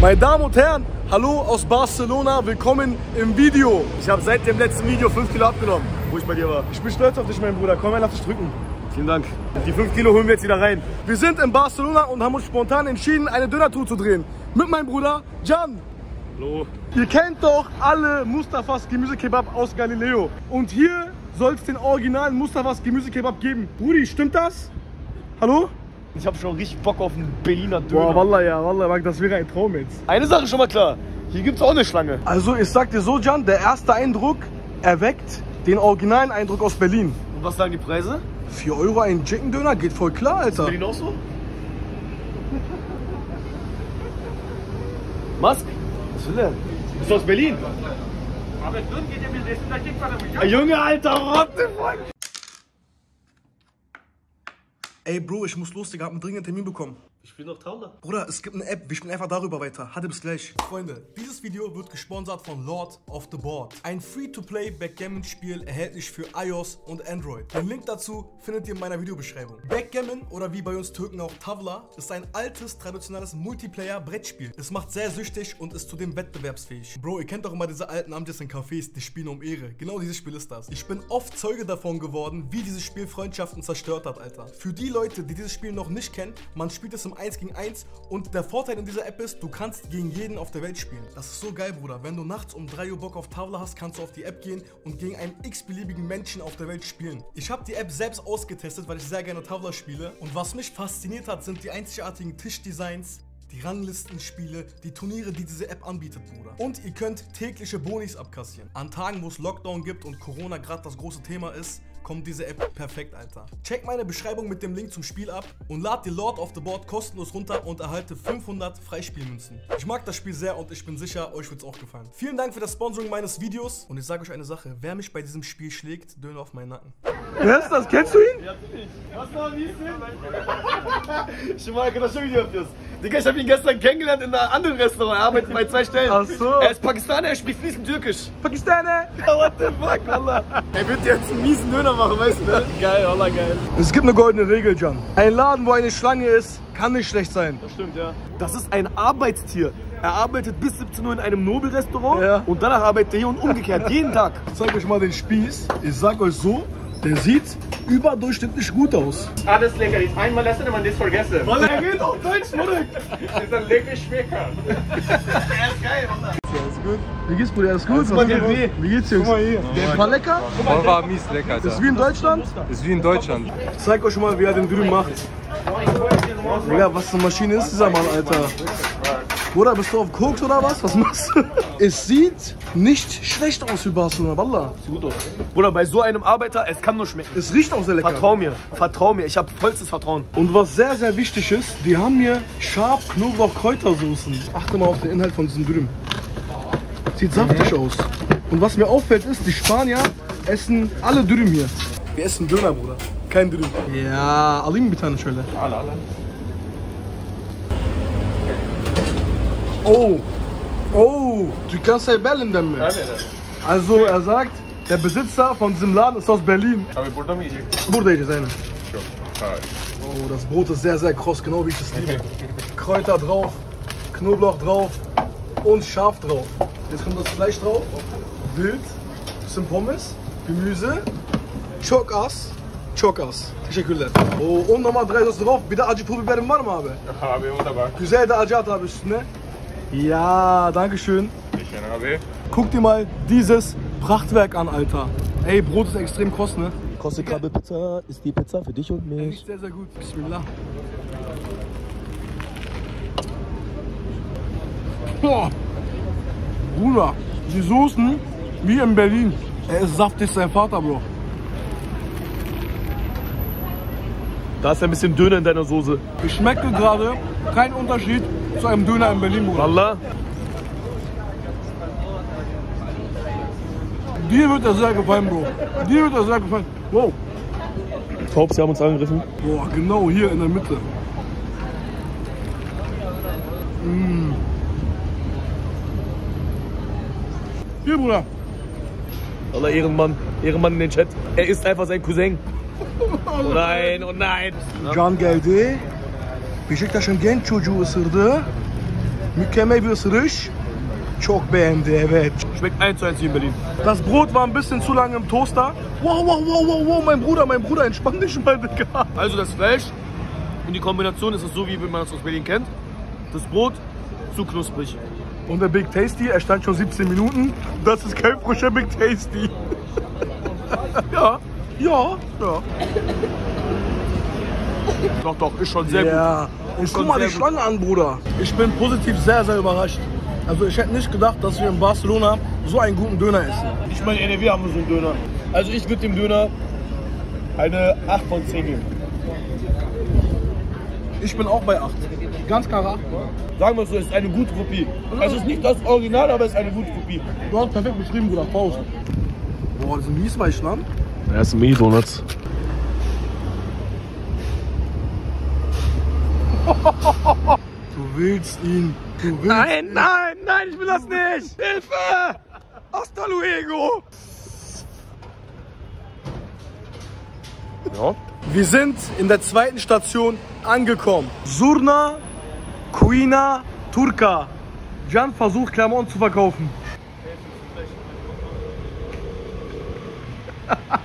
Meine Damen und Herren, hallo aus Barcelona, willkommen im Video. Ich habe seit dem letzten Video 5 Kilo abgenommen, wo ich bei dir war. Ich bin stolz auf dich, mein Bruder. Komm her, lass dich drücken. Vielen Dank. Die 5 Kilo holen wir jetzt wieder rein. Wir sind in Barcelona und haben uns spontan entschieden, eine Döner-Tour zu drehen. Mit meinem Bruder Jan. Hallo. Ihr kennt doch alle Mustafas Gemüsekebab aus Galileo. Und hier soll es den originalen Mustafas Gemüsekebab geben. Brudi, stimmt das? Hallo? Ich habe schon richtig Bock auf einen Berliner Döner. Boah, Wallah, ja, Wallah, das wäre ein Traum jetzt. Eine Sache schon mal klar. Hier gibt's auch eine Schlange. Also, ich sag dir so, Jan, der erste Eindruck erweckt den originalen Eindruck aus Berlin. Und was sagen die Preise? 4 Euro ein Chicken Döner geht voll klar, Alter. Berlin auch so? Mask? Was will er? Bist du aus Berlin? Junge, Alter, what the fuck? Ey, Bro, ich muss los, Digga, hab einen dringenden Termin bekommen. Ich spiele noch Taula. Bruder, es gibt eine App, wir spielen einfach darüber weiter. Hatte bis gleich. Freunde, dieses Video wird gesponsert von Lord of the Board. Ein Free-to-Play Backgammon-Spiel erhältlich für iOS und Android. Den Link dazu findet ihr in meiner Videobeschreibung. Backgammon oder wie bei uns Türken auch Tavla ist ein altes, traditionelles Multiplayer-Brettspiel. Es macht sehr süchtig und ist zudem wettbewerbsfähig. Bro, ihr kennt doch immer diese alten Amtes in Cafés, die spielen um Ehre. Genau dieses Spiel ist das. Ich bin oft Zeuge davon geworden, wie dieses Spiel Freundschaften zerstört hat, Alter. Für die Leute, die dieses Spiel noch nicht kennen, man spielt es im 1 gegen 1 und der Vorteil in dieser App ist, du kannst gegen jeden auf der Welt spielen. Das ist so geil, Bruder. Wenn du nachts um 3 Uhr Bock auf Tavla hast, kannst du auf die App gehen und gegen einen x-beliebigen Menschen auf der Welt spielen. Ich habe die App selbst ausgetestet, weil ich sehr gerne Tavla spiele und was mich fasziniert hat, sind die einzigartigen Tischdesigns, die Ranglistenspiele, die Turniere, die diese App anbietet, Bruder. Und ihr könnt tägliche Bonis abkassieren. An Tagen, wo es Lockdown gibt und Corona gerade das große Thema ist, kommt diese App perfekt, Alter. Check meine Beschreibung mit dem Link zum Spiel ab und lad dir Lord of the Board kostenlos runter und erhalte 500 Freispielmünzen. Ich mag das Spiel sehr und ich bin sicher, euch wird es auch gefallen. Vielen Dank für das Sponsoring meines Videos und ich sage euch eine Sache, wer mich bei diesem Spiel schlägt, Döner auf meinen Nacken. Wer ist das? Kennst du ihn? Ja, natürlich. Was war wie Ich mag das schon Video fürs. Digga, ich hab ihn gestern kennengelernt in einem anderen Restaurant. Er arbeitet bei zwei Stellen. Ach so. Er ist Pakistaner, er spricht fließend Türkisch. Pakistaner! Ja, what the fuck, Wallah. Er wird jetzt einen miesen Döner machen, weißt du, ne? Geil, Wallah, geil. Es gibt eine goldene Regel, Jan. Ein Laden, wo eine Schlange ist, kann nicht schlecht sein. Das stimmt, ja. Das ist ein Arbeitstier. Er arbeitet bis 17 Uhr in einem Nobelrestaurant Ja. und danach arbeitet er hier und umgekehrt, jeden Tag. Ich zeig euch mal den Spieß. Ich sag euch so, der sieht überdurchschnittlich gut aus. Alles lecker ist. Einmal essen man das vergessen. Wallah, er geht auf Deutsch, Bruder. ist ein lecker Schmecker. Wie geht's, Bruder? Alles gut? Wie geht's, Jungs? War lecker? War mies lecker, Ist Alter. wie in Deutschland? Ist wie in Deutschland. Ich zeig euch mal, wie er den drüben macht. Digga, was für eine Maschine ist dieser Mann, Alter? Bruder, bist du auf Koks oder was? Was machst du? Es sieht nicht schlecht aus für Barcelona, Wallah. Gut aus. Bruder, bei so einem Arbeiter, es kann nur schmecken. Es riecht auch sehr lecker. Vertrau mir, vertrau mir, ich habe vollstes Vertrauen. Und was sehr, sehr wichtig ist, die haben hier scharf Knoblauch Kräutersoßen. Achte mal auf den Inhalt von diesem Dürüm. Sieht saftig aus. Und was mir auffällt ist, die Spanier essen alle Dürüm hier. Wir essen Döner, Bruder. Kein Dürüm. Ja, alayım bir tane şöyle? Oh. Oh. Dükkan Seybellinden mi? Also er sagt, der Besitzer von diesem Laden ist aus Berlin. Burada yiyecek? Hayır. Oh, das Brot ist sehr, sehr kross, genau wie ich es liebe. Kräuter drauf, Knoblauch drauf und scharf drauf. Jetzt kommt das Fleisch drauf, Wild, bisschen Pommes, Gemüse, çok az. Teşekkürler. Oh, und nochmal drei Soßen drauf. Bir de acı pul biberin var mı abi? Abi o da. Güzel de acı at abi üstüne. Ja, danke schön. Geçen abi. Guck dir mal dieses Prachtwerk an, Alter. Ey, Brot ist extrem kross, ne? Koste Krabbe Pizza ist die Pizza für dich und mich. Riecht sehr, sehr gut. Bismillah. Boah. Bruder, die Soßen wie in Berlin. Er ist saftig sein Vater, Bro. Da ist ein bisschen Döner in deiner Soße. Ich schmecke gerade keinen Unterschied zu einem Döner in Berlin, Bruder. Wallah. Dir wird er sehr gefallen, Bro. Dir wird er sehr gefallen. Wow. Taub, sie haben uns angegriffen. Boah, genau hier in der Mitte. Mm. Hier, Bruder. Allah Ehrenmann, Ehrenmann in den Chat. Er ist einfach sein Cousin. Oh nein, oh nein. Can geldi. Beşiktaş'ın genç çocuğu ısırdı. Mükemmel bir ısırış. Çok beğendi evet. Schmeckt 1 zu 1 hier in Berlin. Das Brot war ein bisschen zu lange im Toaster. Wow, wow, wow, wow, wow, mein Bruder, mein Bruder, entspann dich mal, Digga. Also das Fleisch und die Kombination ist es so, wie man es aus Berlin kennt. Das Brot zu knusprig. Und der Big Tasty, er stand schon 17 Minuten. Das ist kein frischer Big Tasty. ja, ja, ja. Doch, doch, ist schon sehr gut. Ja, und guck mal die. Schlange an, Bruder. Ich bin positiv sehr, sehr überrascht. Also ich hätte nicht gedacht, dass wir in Barcelona so einen guten Döner essen. Ich meine, NRW haben wir so einen Döner. Also ich würde dem Döner eine 8 von 10 geben. Ich bin auch bei 8. Ganz klar 8. Sagen wir es so, es ist eine gute Kopie. Also es ist nicht das Original, aber es ist eine gute Kopie. Du hast perfekt beschrieben, Bruder. Faust. Boah, das sind Miesweichland. Ja, ist ein Mini-Donuts. Du willst ihn. Du willst Nein, nein, nein, ich will das nicht! Hilfe! Hasta luego! Ja. Wir sind in der zweiten Station angekommen. Surna, Kuina, Turka. Jan versucht Klamotten zu verkaufen.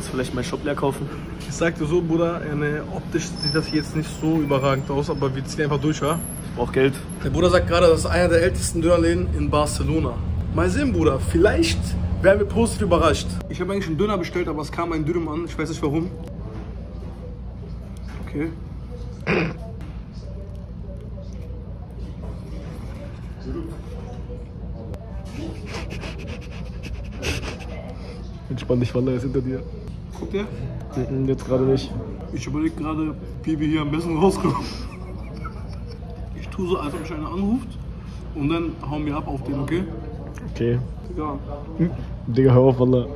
Du vielleicht meinen Shop leer kaufen? Ich sagte so, Bruder, eine, optisch sieht das jetzt nicht so überragend aus, aber wir ziehen einfach durch, ja? Ich brauch Geld. Der Bruder sagt gerade, das ist einer der ältesten Dönerläden in Barcelona. Mal sehen, Bruder, vielleicht werden wir positiv überrascht. Ich habe eigentlich einen Döner bestellt, aber es kam ein Dürüm an, ich weiß nicht warum. Okay. Entspann dich, Waller ist hinter dir. Guckt? Mhm, Jetzt gerade nicht. Ich überlege gerade, wie wir hier am besten rauskommen. Ich tue so, als ob mich einer anruft und dann hauen wir ab auf den, okay? Okay. Ja. Digga, hör auf, Waller.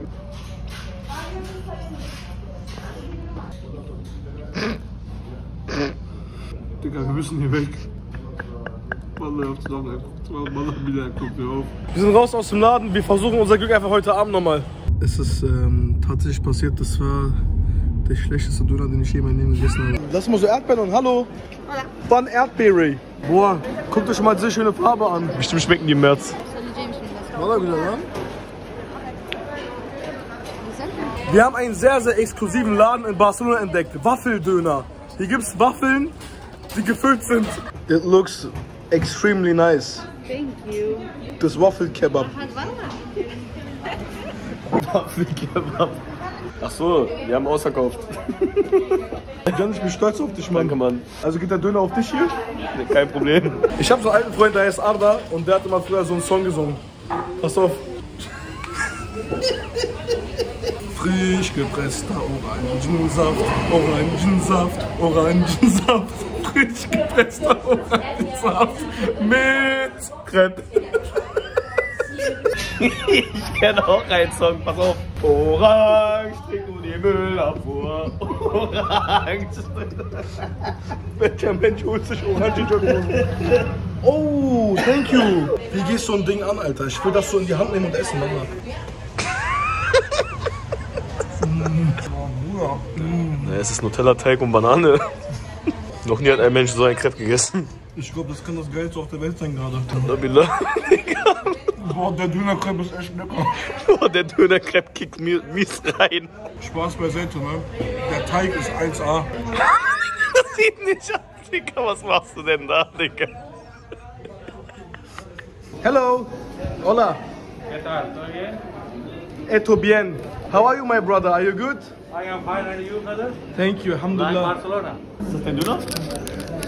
Digga, wir müssen hier weg. Wallah, auf zusammen, Wallah, wieder, guck mir auf. Wir sind raus aus dem Laden, wir versuchen unser Glück einfach heute Abend nochmal. Es ist ähm, tatsächlich passiert, das war der schlechteste Döner, den ich je in meinem Leben gegessen habe. Lass mal so Erdbeeren und hallo. Dann Erdbeere. Boah, guckt euch mal diese schöne Farbe an. Bestimmt schmecken die im März. Wir haben einen sehr, sehr exklusiven Laden in Barcelona entdeckt. Waffeldöner. Hier gibt es Waffeln, die gefüllt sind. It looks extremely nice. Thank you. Das Waffelkebab. Hadwalla. Ach so, wir haben ausverkauft. Jan, ich bin stolz auf dich, Mann. Danke, Mann. Also geht der Döner auf dich hier? Nee, kein Problem. Ich habe so einen alten Freund, der heißt Arda und der hat immer früher so einen Song gesungen. Pass auf. Frisch gepresster Orangensaft, Orangensaft, Orangensaft, frisch gepresster Orangensaft mit Crepe. Ich kenne auch einen Song, pass auf. Orange, trink du die Müllabfuhr. Orange. Welcher Mensch holt sich Orangenjogginghose? Oh, thank you. Wie gehst du so ein Ding an, Alter? Ich will das so in die Hand nehmen und essen, Mama. Na, es ist Nutella-Teig und Banane. Noch nie hat ein Mensch so einen Crepe gegessen. Ich glaube, das kann das Geilste auf der Welt sein gerade. Nabila. Boah, der Dönercrepe ist echt lecker. Oh, der Döner-Crepe kickt mir mies rein. Spaß beiseite, ne? Der Teig ist 1A. Das sieht nicht aus, Digga. Was machst du denn da, Digga? Hello. Hola. Eto bien. How are you, my brother? Are you good? I am fine and you, brother? Thank you, Alhamdulillah. Barcelona. Ist das dein Döner?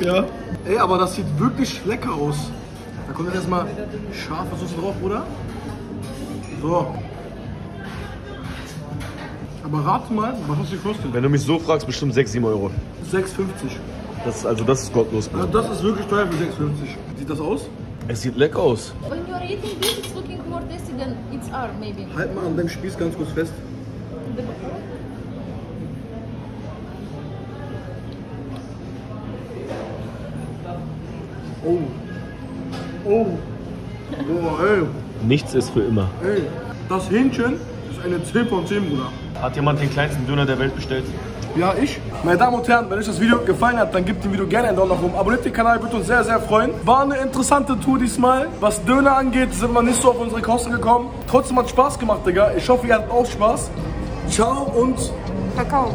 Ja. Ey, aber das sieht wirklich lecker aus. Da kommt jetzt erstmal scharfe Soße drauf, Bruder. So. Aber rate mal, was das hier kostet. Wenn du mich so fragst, bestimmt 6, 7 Euro. 6,50. Das, also das ist gottlos. Ja, das ist wirklich teuer für 6,50. Sieht das aus? Es sieht lecker aus. When you're eating this, it's looking more tasty than it's are, maybe. Halt mal an deinem Spieß ganz kurz fest. Oh. Oh. Boah, ey. Nichts ist für immer. Ey. Das Hähnchen ist eine 10 von 10, Bruder. Hat jemand den kleinsten Döner der Welt bestellt? Ja, ich. Meine Damen und Herren, wenn euch das Video gefallen hat, dann gebt dem Video gerne einen Daumen nach oben. Abonniert den Kanal, würde uns sehr, sehr freuen. War eine interessante Tour diesmal. Was Döner angeht, sind wir nicht so auf unsere Kosten gekommen. Trotzdem hat Spaß gemacht, Digga. Ich hoffe, ihr hattet auch Spaß. Ciao und Kakao.